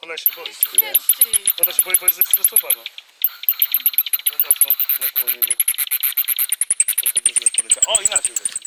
Ona się boi. Ona się boi, bo jest zestresowana. No to nakłonimy. Do tego, że. O, inaczej będzie.